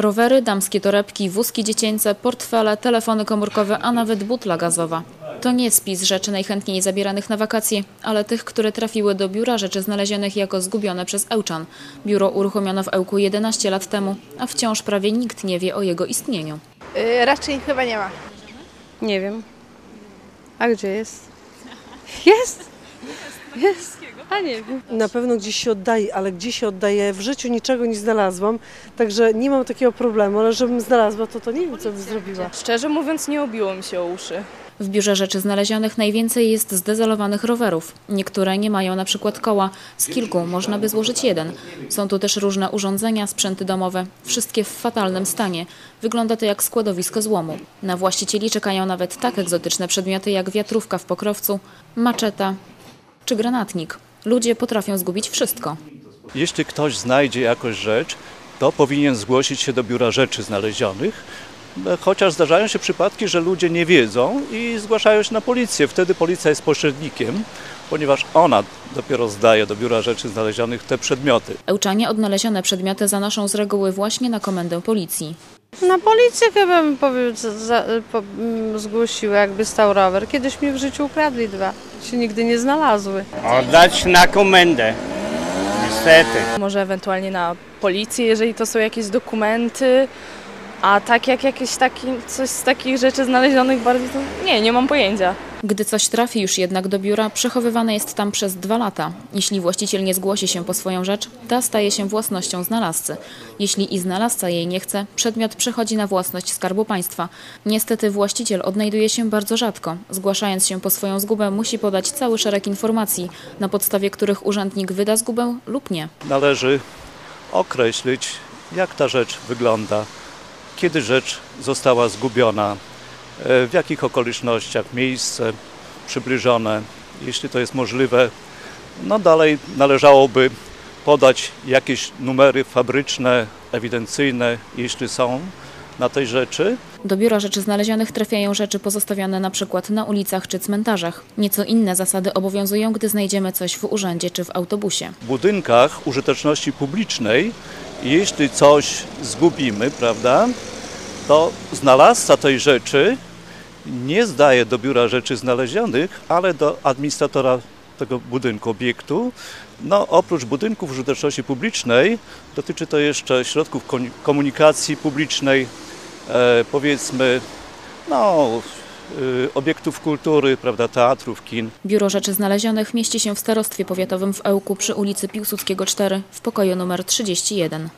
Rowery, damskie torebki, wózki dziecięce, portfele, telefony komórkowe, a nawet butla gazowa. To nie spis rzeczy najchętniej zabieranych na wakacje, ale tych, które trafiły do biura rzeczy znalezionych jako zgubione przez Ełczan. Biuro uruchomiono w Ełku 11 lat temu, a wciąż prawie nikt nie wie o jego istnieniu. Y, raczej chyba nie ma. Nie wiem. A gdzie jest? Jest? Jest. A nie wiem. Na pewno gdzieś się oddaje, ale gdzie się oddaje? W życiu niczego nie znalazłam, także nie mam takiego problemu, ale żebym znalazła, to to nie wiem, co bym zrobiła. Szczerze mówiąc, nie obiło mi się o uszy. W biurze rzeczy znalezionych najwięcej jest zdezolowanych rowerów. Niektóre nie mają na przykład koła. Z kilku można by złożyć jeden. Są tu też różne urządzenia, sprzęty domowe. Wszystkie w fatalnym stanie. Wygląda to jak składowisko złomu. Na właścicieli czekają nawet tak egzotyczne przedmioty jak wiatrówka w pokrowcu, maczeta czy granatnik. Ludzie potrafią zgubić wszystko. Jeśli ktoś znajdzie jakąś rzecz, to powinien zgłosić się do biura rzeczy znalezionych, chociaż zdarzają się przypadki, że ludzie nie wiedzą i zgłaszają się na policję. Wtedy policja jest pośrednikiem, ponieważ ona dopiero zdaje do biura rzeczy znalezionych te przedmioty. Ełczanie odnalezione przedmioty zanoszą z reguły właśnie na komendę policji. Na policję chyba bym powie, za, za, po, mm, zgłosiła, jakby stał rower. Kiedyś mi w życiu ukradli dwa. Się nigdy nie znalazły. Oddać na komendę. Niestety. Może ewentualnie na policję, jeżeli to są jakieś dokumenty. A tak jak jakieś taki, coś z takich rzeczy znalezionych bardziej, to nie, nie mam pojęcia. Gdy coś trafi już jednak do biura, przechowywane jest tam przez dwa lata. Jeśli właściciel nie zgłosi się po swoją rzecz, ta staje się własnością znalazcy. Jeśli i znalazca jej nie chce, przedmiot przechodzi na własność Skarbu Państwa. Niestety właściciel odnajduje się bardzo rzadko. Zgłaszając się po swoją zgubę, musi podać cały szereg informacji, na podstawie których urzędnik wyda zgubę lub nie. Należy określić, jak ta rzecz wygląda, kiedy rzecz została zgubiona, w jakich okolicznościach, miejsce przybliżone, jeśli to jest możliwe. No dalej należałoby podać jakieś numery fabryczne, ewidencyjne, jeśli są na tej rzeczy. Do biura rzeczy znalezionych trafiają rzeczy pozostawione na przykład na ulicach czy cmentarzach. Nieco inne zasady obowiązują, gdy znajdziemy coś w urzędzie czy w autobusie. W budynkach użyteczności publicznej, jeśli coś zgubimy, prawda, to znalazca tej rzeczy nie zdaje do biura rzeczy znalezionych, ale do administratora tego budynku, obiektu. No, oprócz budynków użyteczności publicznej dotyczy to jeszcze środków komunikacji publicznej, e, powiedzmy, no, y, obiektów kultury, prawda, teatrów, kin. Biuro Rzeczy Znalezionych mieści się w starostwie powiatowym w Ełku przy ulicy Piłsudskiego 4 w pokoju numer 31.